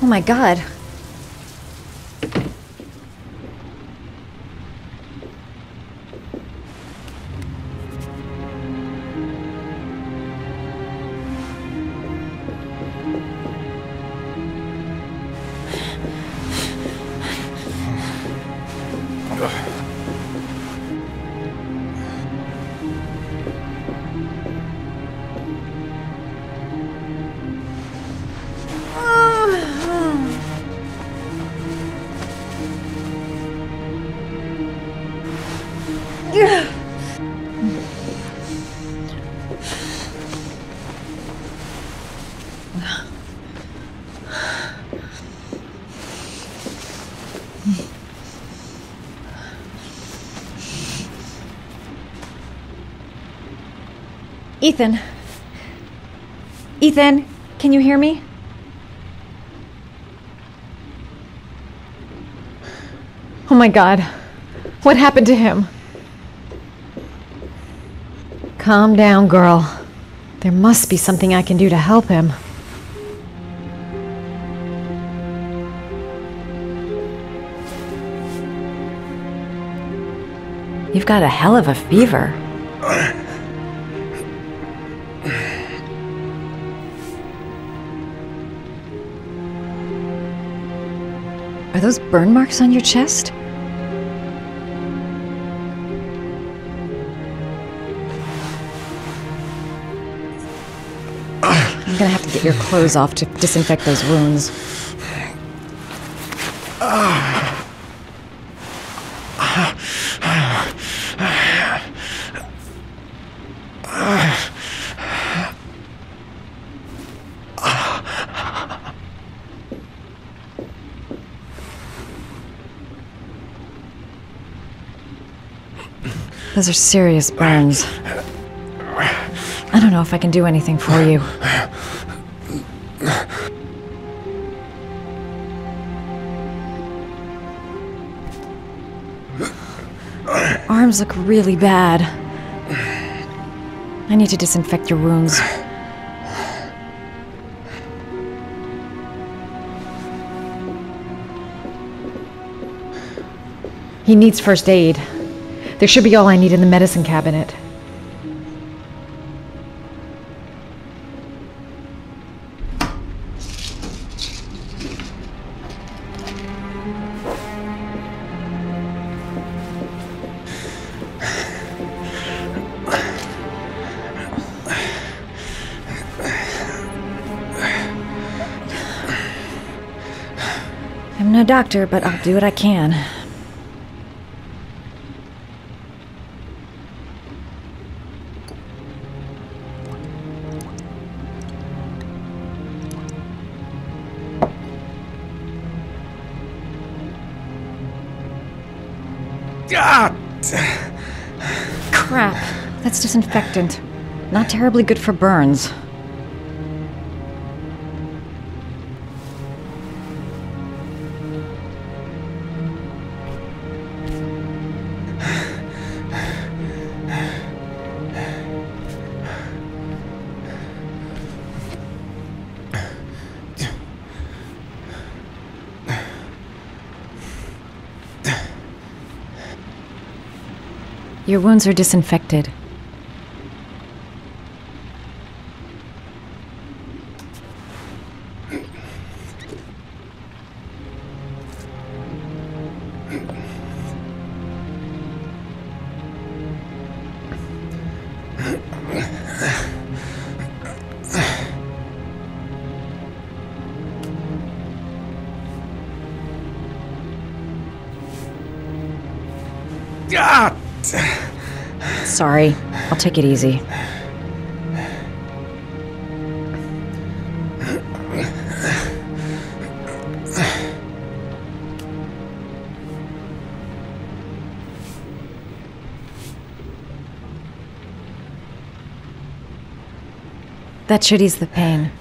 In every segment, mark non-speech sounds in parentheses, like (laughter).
Oh my god. Ethan. Ethan, can you hear me? Oh my god. What happened to him? Calm down, girl. There must be something I can do to help him. You've got a hell of a fever. (clears throat) Are those burn marks on your chest? I'm gonna have to get your clothes off to disinfect those wounds. Those are serious burns. I don't know if I can do anything for you. Arms look really bad. I need to disinfect your wounds. He needs first aid. There should be all I need in the medicine cabinet. I'm no doctor, but I'll do what I can. Ah! Crap. That's disinfectant. Not terribly good for burns. Your wounds are disinfected. Ah! Sorry. I'll take it easy. That should ease the pain.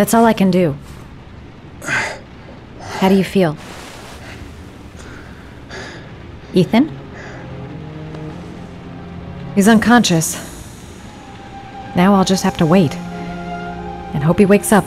That's all I can do. How do you feel? Ethan? He's unconscious. Now I'll just have to wait. And hope he wakes up.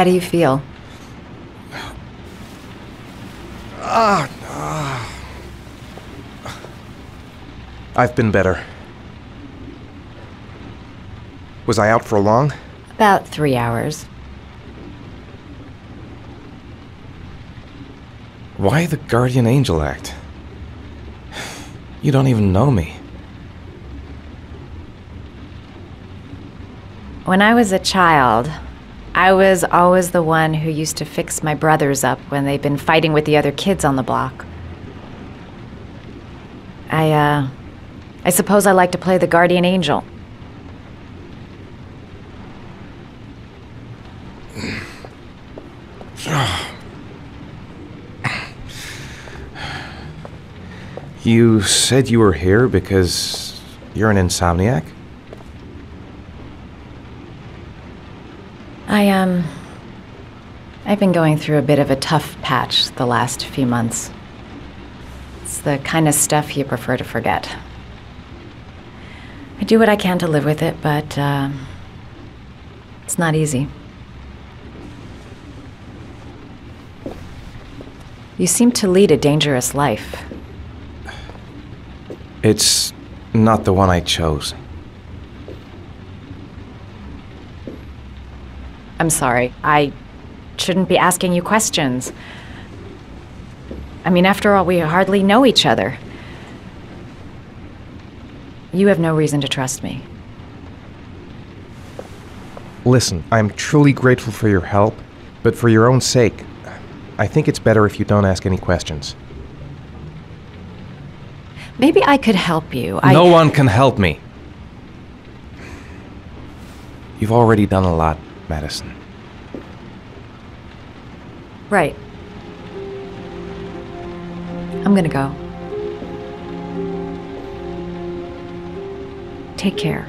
How do you feel? Ah. I've been better. Was I out for long? About three hours. Why the guardian angel act? You don't even know me. When I was a child, I was always the one who used to fix my brothers up when they'd been fighting with the other kids on the block. I, uh, I suppose I like to play the guardian angel. (sighs) You said you were here because you're an insomniac? I, um, I've been going through a bit of a tough patch the last few months. It's the kind of stuff you prefer to forget. I do what I can to live with it, but, uh, it's not easy. You seem to lead a dangerous life. It's not the one I chose. I'm sorry. I shouldn't be asking you questions. I mean, after all, we hardly know each other. You have no reason to trust me. Listen, I'm truly grateful for your help, but for your own sake, I think it's better if you don't ask any questions. Maybe I could help you. I No one can help me. You've already done a lot, Madison. Right. I'm gonna go. Take care.